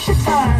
should turn.